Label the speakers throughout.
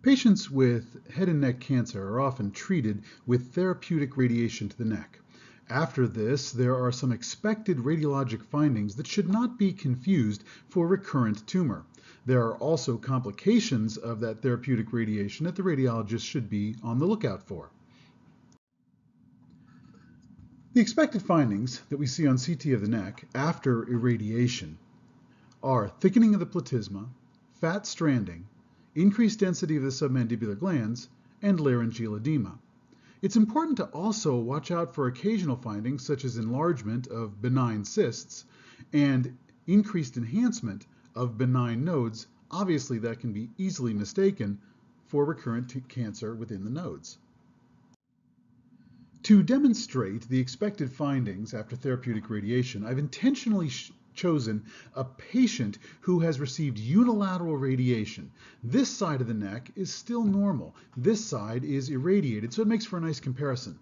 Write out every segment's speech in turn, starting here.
Speaker 1: Patients with head and neck cancer are often treated with therapeutic radiation to the neck. After this, there are some expected radiologic findings that should not be confused for recurrent tumor. There are also complications of that therapeutic radiation that the radiologist should be on the lookout for. The expected findings that we see on CT of the neck after irradiation are thickening of the platysma, fat stranding, increased density of the submandibular glands, and laryngeal edema. It's important to also watch out for occasional findings such as enlargement of benign cysts and increased enhancement of benign nodes. Obviously, that can be easily mistaken for recurrent cancer within the nodes. To demonstrate the expected findings after therapeutic radiation, I've intentionally chosen a patient who has received unilateral radiation. This side of the neck is still normal. This side is irradiated, so it makes for a nice comparison.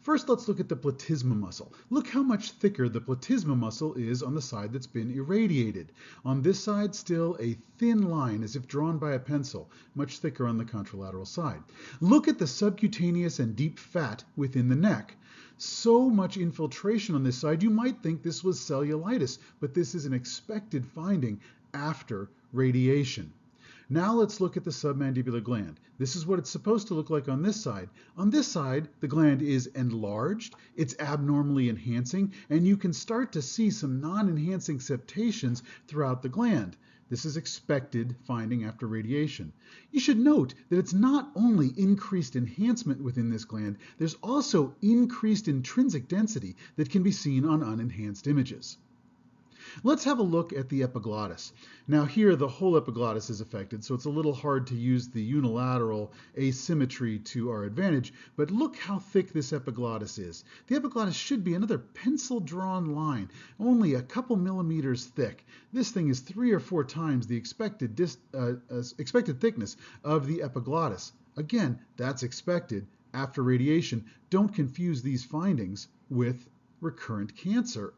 Speaker 1: First, let's look at the platysma muscle. Look how much thicker the platysma muscle is on the side that's been irradiated. On this side, still a thin line as if drawn by a pencil, much thicker on the contralateral side. Look at the subcutaneous and deep fat within the neck so much infiltration on this side, you might think this was cellulitis, but this is an expected finding after radiation. Now let's look at the submandibular gland. This is what it's supposed to look like on this side. On this side, the gland is enlarged, it's abnormally enhancing, and you can start to see some non-enhancing septations throughout the gland. This is expected finding after radiation. You should note that it's not only increased enhancement within this gland, there's also increased intrinsic density that can be seen on unenhanced images. Let's have a look at the epiglottis. Now here the whole epiglottis is affected, so it's a little hard to use the unilateral asymmetry to our advantage, but look how thick this epiglottis is. The epiglottis should be another pencil-drawn line, only a couple millimeters thick. This thing is three or four times the expected, uh, uh, expected thickness of the epiglottis. Again, that's expected after radiation. Don't confuse these findings with recurrent cancer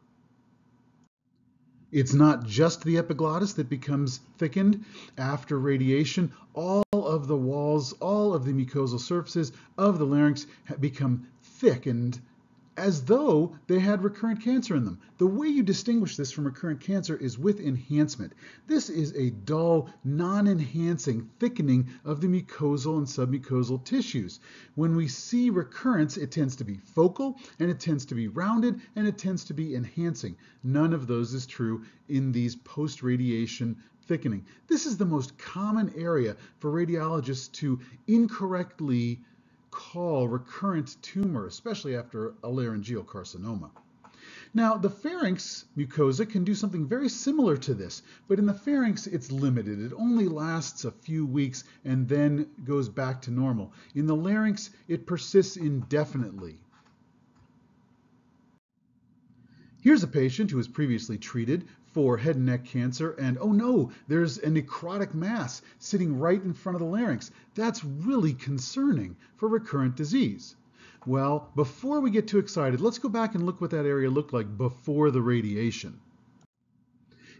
Speaker 1: it's not just the epiglottis that becomes thickened after radiation. All of the walls, all of the mucosal surfaces of the larynx have become thickened as though they had recurrent cancer in them. The way you distinguish this from recurrent cancer is with enhancement. This is a dull, non-enhancing thickening of the mucosal and submucosal tissues. When we see recurrence, it tends to be focal, and it tends to be rounded, and it tends to be enhancing. None of those is true in these post-radiation thickening. This is the most common area for radiologists to incorrectly call recurrent tumor, especially after a laryngeal carcinoma. Now, the pharynx mucosa can do something very similar to this, but in the pharynx, it's limited. It only lasts a few weeks and then goes back to normal. In the larynx, it persists indefinitely. Here's a patient who was previously treated for head and neck cancer, and oh no, there's a necrotic mass sitting right in front of the larynx. That's really concerning for recurrent disease. Well, before we get too excited, let's go back and look what that area looked like before the radiation.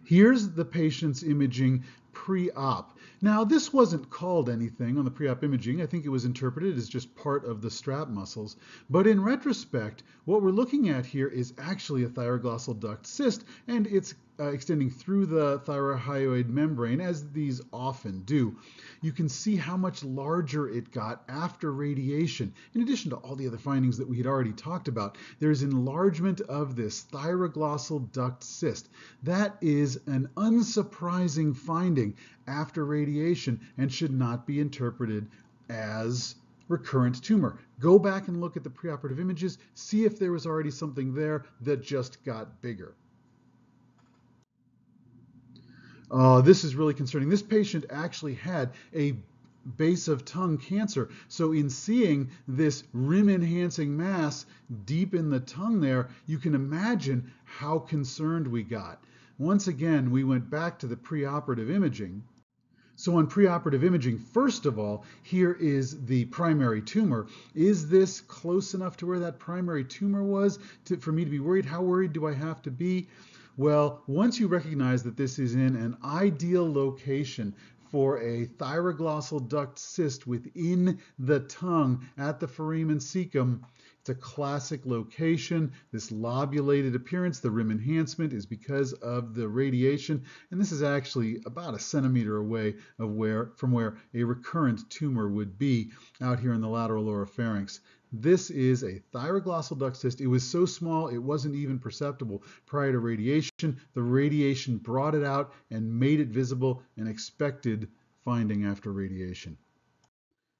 Speaker 1: Here's the patient's imaging pre-op. Now, this wasn't called anything on the pre-op imaging. I think it was interpreted as just part of the strap muscles. But in retrospect, what we're looking at here is actually a thyroglossal duct cyst, and it's uh, extending through the thyrohyoid membrane, as these often do. You can see how much larger it got after radiation. In addition to all the other findings that we had already talked about, there's enlargement of this thyroglossal duct cyst. That is an unsurprising finding after radiation and should not be interpreted as recurrent tumor. Go back and look at the preoperative images, see if there was already something there that just got bigger. Uh, this is really concerning. This patient actually had a base of tongue cancer. So in seeing this rim enhancing mass deep in the tongue there, you can imagine how concerned we got. Once again, we went back to the preoperative imaging. So on preoperative imaging, first of all, here is the primary tumor. Is this close enough to where that primary tumor was to, for me to be worried? How worried do I have to be? Well, once you recognize that this is in an ideal location for a thyroglossal duct cyst within the tongue at the foramen cecum. It's a classic location. This lobulated appearance, the rim enhancement, is because of the radiation, and this is actually about a centimeter away of where, from where a recurrent tumor would be out here in the lateral oropharynx. This is a thyroglossal duct cyst. It was so small it wasn't even perceptible prior to radiation. The radiation brought it out and made it visible, an expected finding after radiation.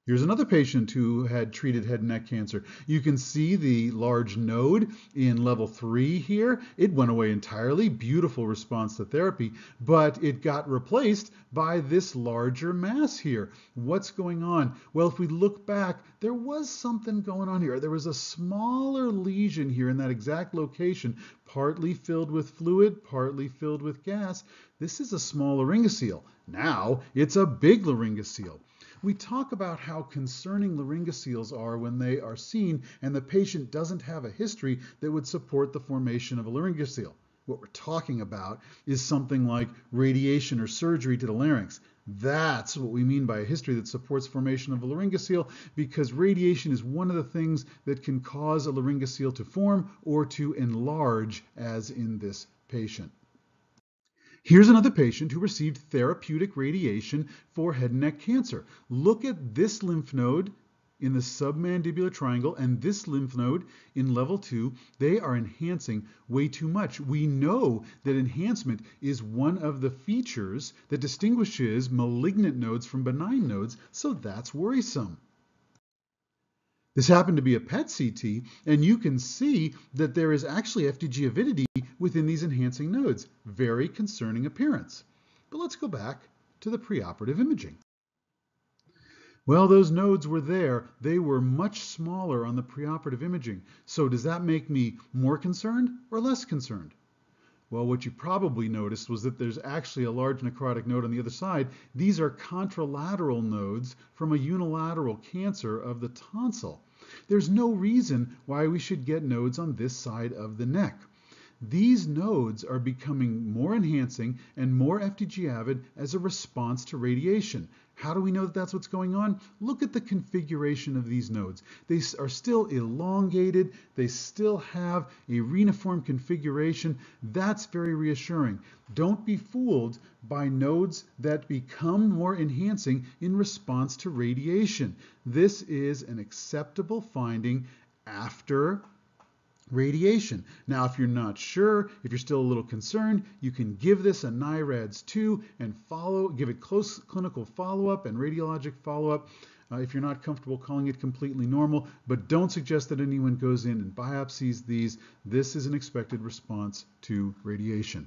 Speaker 1: Here's another patient who had treated head and neck cancer. You can see the large node in level three here. It went away entirely, beautiful response to therapy, but it got replaced by this larger mass here. What's going on? Well, if we look back, there was something going on here. There was a smaller lesion here in that exact location, partly filled with fluid, partly filled with gas. This is a small laryngocele. Now it's a big laryngocele we talk about how concerning laryngoceles are when they are seen and the patient doesn't have a history that would support the formation of a laryngocele. What we're talking about is something like radiation or surgery to the larynx. That's what we mean by a history that supports formation of a laryngocele because radiation is one of the things that can cause a laryngocele to form or to enlarge as in this patient. Here's another patient who received therapeutic radiation for head and neck cancer. Look at this lymph node in the submandibular triangle and this lymph node in level 2, they are enhancing way too much. We know that enhancement is one of the features that distinguishes malignant nodes from benign nodes, so that's worrisome. This happened to be a PET CT, and you can see that there is actually FDG avidity within these enhancing nodes. Very concerning appearance. But let's go back to the preoperative imaging. Well, those nodes were there. They were much smaller on the preoperative imaging. So does that make me more concerned or less concerned? Well, what you probably noticed was that there's actually a large necrotic node on the other side. These are contralateral nodes from a unilateral cancer of the tonsil. There's no reason why we should get nodes on this side of the neck. These nodes are becoming more enhancing and more FDG avid as a response to radiation. How do we know that that's what's going on? Look at the configuration of these nodes. They are still elongated. They still have a reniform configuration. That's very reassuring. Don't be fooled by nodes that become more enhancing in response to radiation. This is an acceptable finding after radiation. Now, if you're not sure, if you're still a little concerned, you can give this a NIRADS 2 and follow, give it close clinical follow-up and radiologic follow-up. Uh, if you're not comfortable calling it completely normal, but don't suggest that anyone goes in and biopsies these. This is an expected response to radiation.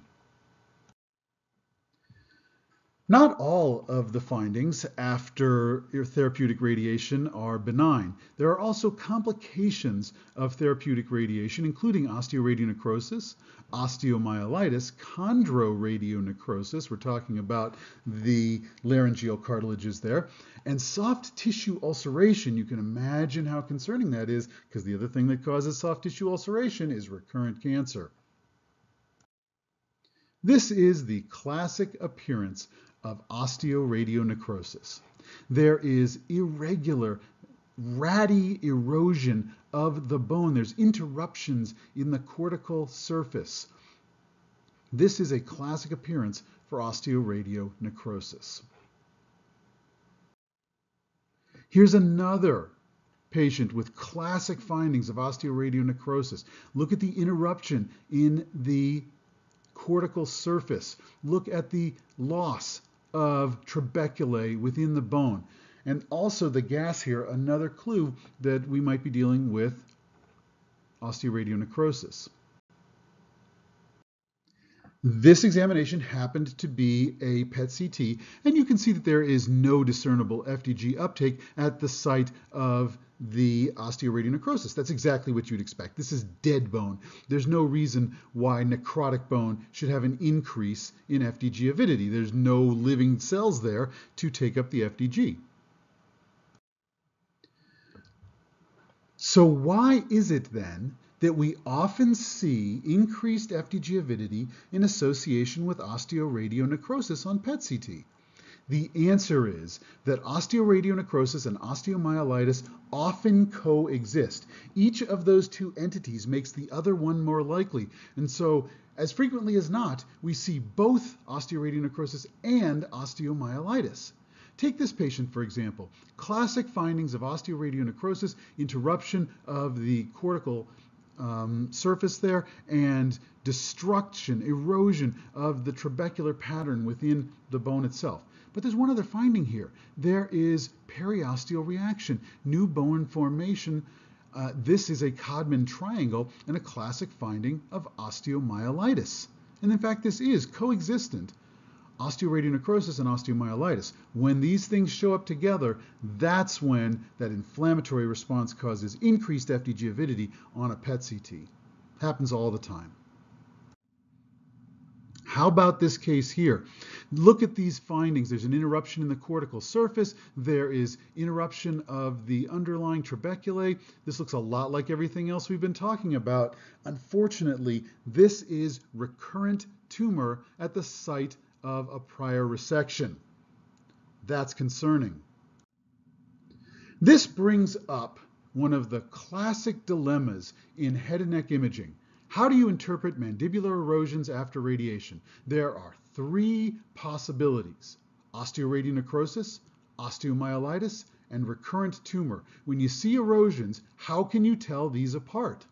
Speaker 1: Not all of the findings after therapeutic radiation are benign. There are also complications of therapeutic radiation, including osteoradionecrosis, osteomyelitis, chondroradionecrosis, we're talking about the laryngeal cartilages there, and soft tissue ulceration. You can imagine how concerning that is, because the other thing that causes soft tissue ulceration is recurrent cancer. This is the classic appearance of osteoradionecrosis. There is irregular, ratty erosion of the bone. There's interruptions in the cortical surface. This is a classic appearance for osteoradionecrosis. Here's another patient with classic findings of osteoradionecrosis. Look at the interruption in the cortical surface. Look at the loss of trabeculae within the bone. And also the gas here, another clue that we might be dealing with osteoradionecrosis. This examination happened to be a PET CT, and you can see that there is no discernible FDG uptake at the site of the osteoradionecrosis. That's exactly what you'd expect. This is dead bone. There's no reason why necrotic bone should have an increase in FDG avidity. There's no living cells there to take up the FDG. So why is it then that we often see increased FDG avidity in association with osteoradionecrosis on PET CT? The answer is that osteoradionecrosis and osteomyelitis often coexist. Each of those two entities makes the other one more likely. And so, as frequently as not, we see both osteoradionecrosis and osteomyelitis. Take this patient, for example. Classic findings of osteoradionecrosis, interruption of the cortical um, surface there, and destruction, erosion of the trabecular pattern within the bone itself. But there's one other finding here. There is periosteal reaction, new bone formation. Uh, this is a Codman triangle and a classic finding of osteomyelitis. And in fact, this is coexistent osteoradionecrosis and osteomyelitis. When these things show up together, that's when that inflammatory response causes increased FDG avidity on a PET CT. Happens all the time. How about this case here? Look at these findings. There's an interruption in the cortical surface. There is interruption of the underlying trabeculae. This looks a lot like everything else we've been talking about. Unfortunately, this is recurrent tumor at the site of a prior resection. That's concerning. This brings up one of the classic dilemmas in head and neck imaging. How do you interpret mandibular erosions after radiation? There are three possibilities, osteoradionecrosis, osteomyelitis, and recurrent tumor. When you see erosions, how can you tell these apart?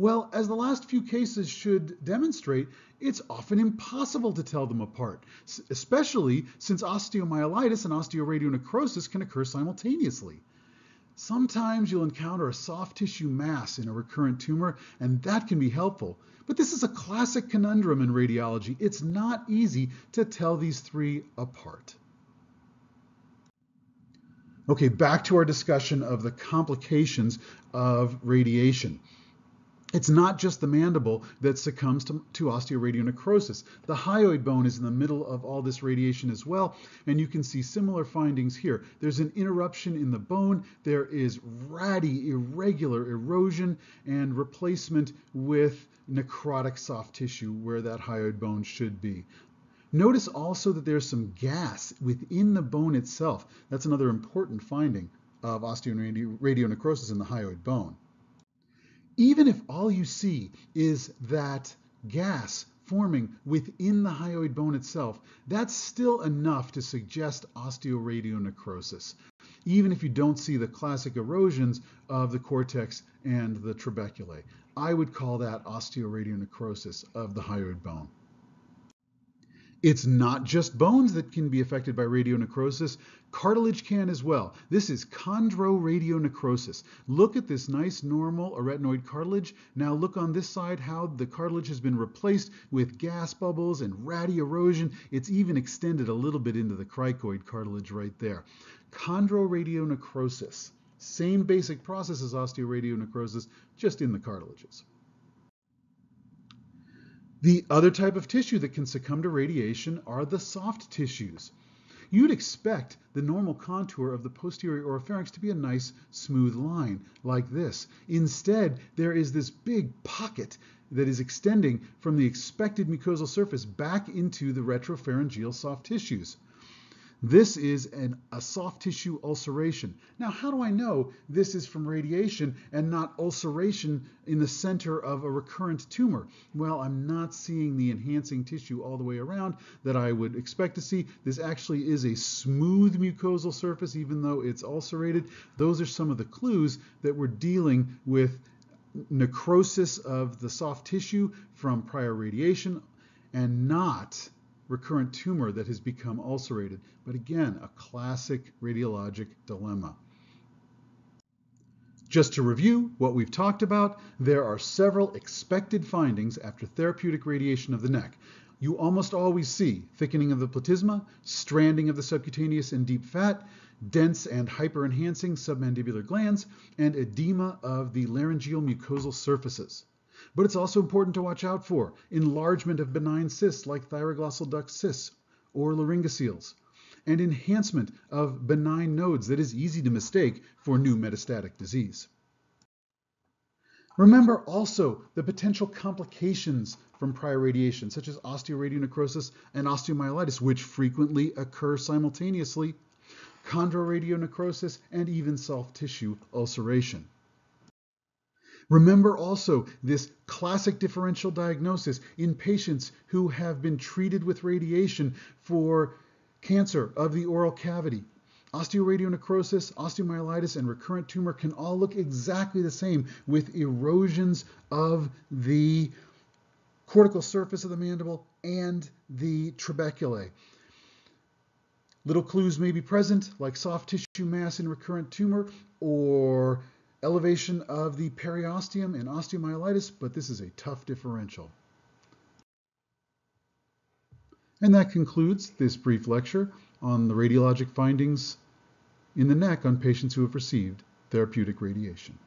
Speaker 1: Well, as the last few cases should demonstrate, it's often impossible to tell them apart, especially since osteomyelitis and osteoradionecrosis can occur simultaneously. Sometimes you'll encounter a soft tissue mass in a recurrent tumor, and that can be helpful. But this is a classic conundrum in radiology. It's not easy to tell these three apart. Okay, back to our discussion of the complications of radiation. It's not just the mandible that succumbs to, to, osteoradionecrosis. The hyoid bone is in the middle of all this radiation as well, and you can see similar findings here. There's an interruption in the bone, there is ratty, irregular erosion and replacement with necrotic soft tissue where that hyoid bone should be. Notice also that there's some gas within the bone itself. That's another important finding of osteoradionecrosis in the hyoid bone even if all you see is that gas forming within the hyoid bone itself, that's still enough to suggest osteoradionecrosis, even if you don't see the classic erosions of the cortex and the trabeculae. I would call that osteoradionecrosis of the hyoid bone. It's not just bones that can be affected by radionecrosis, cartilage can as well. This is chondroradionecrosis. Look at this nice normal arytenoid cartilage. Now look on this side how the cartilage has been replaced with gas bubbles and ratty erosion. It's even extended a little bit into the cricoid cartilage right there. Chondroradionecrosis. Same basic process as osteoradionecrosis, just in the cartilages. The other type of tissue that can succumb to radiation are the soft tissues. You'd expect the normal contour of the posterior oropharynx to be a nice smooth line like this. Instead, there is this big pocket that is extending from the expected mucosal surface back into the retropharyngeal soft tissues. This is an, a soft tissue ulceration. Now, how do I know this is from radiation and not ulceration in the center of a recurrent tumor? Well, I'm not seeing the enhancing tissue all the way around that I would expect to see. This actually is a smooth mucosal surface, even though it's ulcerated. Those are some of the clues that we're dealing with necrosis of the soft tissue from prior radiation and not recurrent tumor that has become ulcerated. But again, a classic radiologic dilemma. Just to review what we've talked about, there are several expected findings after therapeutic radiation of the neck. You almost always see thickening of the platysma, stranding of the subcutaneous and deep fat, dense and hyper-enhancing submandibular glands, and edema of the laryngeal mucosal surfaces. But it's also important to watch out for enlargement of benign cysts like thyroglossal duct cysts or laryngoceles, and enhancement of benign nodes that is easy to mistake for new metastatic disease. Remember also the potential complications from prior radiation, such as osteoradionecrosis and osteomyelitis, which frequently occur simultaneously, chondroradionecrosis, and even soft tissue ulceration. Remember also this classic differential diagnosis in patients who have been treated with radiation for cancer of the oral cavity. Osteoradionecrosis, osteomyelitis, and recurrent tumor can all look exactly the same with erosions of the cortical surface of the mandible and the trabeculae. Little clues may be present, like soft tissue mass in recurrent tumor or elevation of the periosteum in osteomyelitis, but this is a tough differential. And that concludes this brief lecture on the radiologic findings in the neck on patients who have received therapeutic radiation.